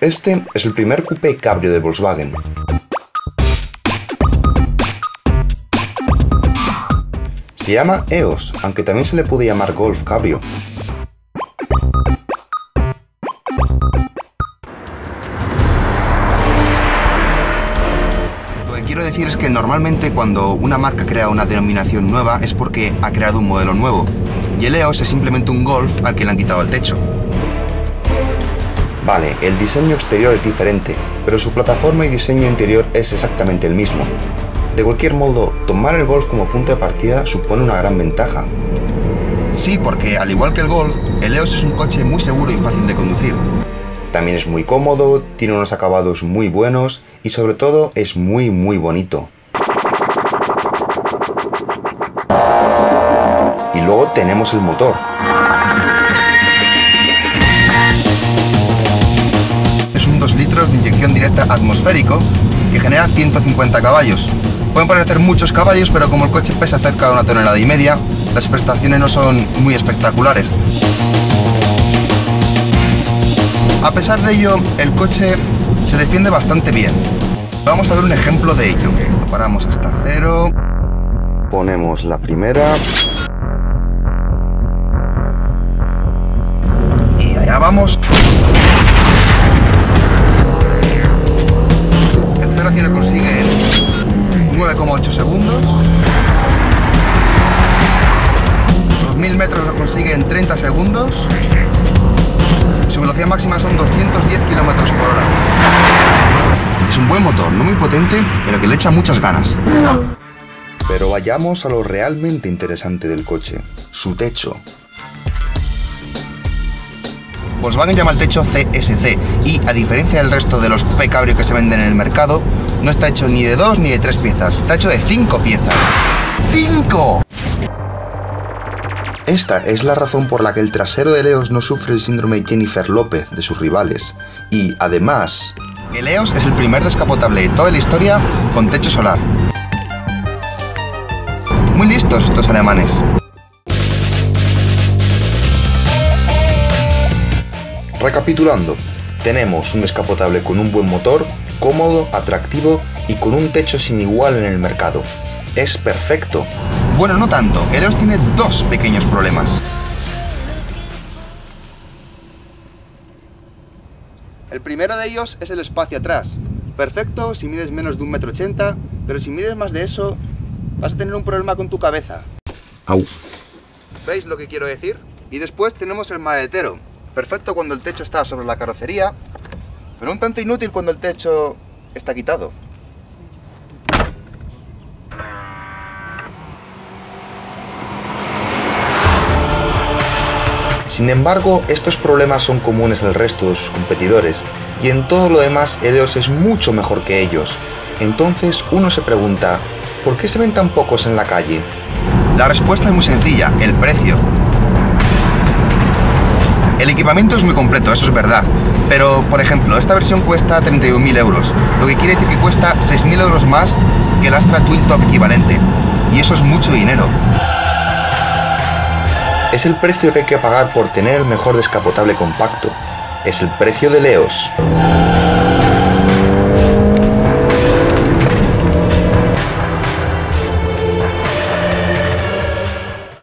Este es el primer coupé cabrio de Volkswagen. Se llama EOS, aunque también se le puede llamar Golf Cabrio. Lo que quiero decir es que normalmente cuando una marca crea una denominación nueva es porque ha creado un modelo nuevo. Y el EOS es simplemente un Golf al que le han quitado el techo. Vale, el diseño exterior es diferente, pero su plataforma y diseño interior es exactamente el mismo. De cualquier modo, tomar el Golf como punto de partida supone una gran ventaja. Sí, porque al igual que el Golf, el EOS es un coche muy seguro y fácil de conducir. También es muy cómodo, tiene unos acabados muy buenos y sobre todo es muy muy bonito. Y luego tenemos el motor. 2 litros de inyección directa atmosférico que genera 150 caballos. Pueden parecer muchos caballos, pero como el coche pesa cerca de una tonelada y media, las prestaciones no son muy espectaculares. A pesar de ello, el coche se defiende bastante bien. Vamos a ver un ejemplo de ello. Lo paramos hasta cero. Ponemos la primera. Y allá vamos. 9,8 segundos. Los 1000 metros lo consigue en 30 segundos. Su velocidad máxima son 210 km por hora. Es un buen motor, no muy potente, pero que le echa muchas ganas. Pero vayamos a lo realmente interesante del coche, su techo. Volkswagen llama el techo CSC y, a diferencia del resto de los coupé cabrio que se venden en el mercado, no está hecho ni de dos ni de tres piezas, está hecho de cinco piezas. ¡Cinco! Esta es la razón por la que el trasero de Leos no sufre el síndrome Jennifer López de sus rivales. Y además, el Leos es el primer descapotable de toda la historia con techo solar. Muy listos estos alemanes. Recapitulando, tenemos un descapotable con un buen motor, cómodo, atractivo y con un techo sin igual en el mercado. Es perfecto. Bueno, no tanto. El EOS tiene dos pequeños problemas. El primero de ellos es el espacio atrás. Perfecto si mides menos de un metro ochenta, pero si mides más de eso, vas a tener un problema con tu cabeza. Au. ¿Veis lo que quiero decir? Y después tenemos el maletero. Perfecto cuando el techo está sobre la carrocería, pero un tanto inútil cuando el techo está quitado. Sin embargo, estos problemas son comunes al resto de sus competidores, y en todo lo demás Eleos es mucho mejor que ellos. Entonces uno se pregunta, ¿por qué se ven tan pocos en la calle? La respuesta es muy sencilla, el precio. El equipamiento es muy completo, eso es verdad, pero por ejemplo, esta versión cuesta 31.000 euros, lo que quiere decir que cuesta 6.000 euros más que el Astra Twin Top equivalente, y eso es mucho dinero. Es el precio que hay que pagar por tener el mejor descapotable compacto. Es el precio de Leos.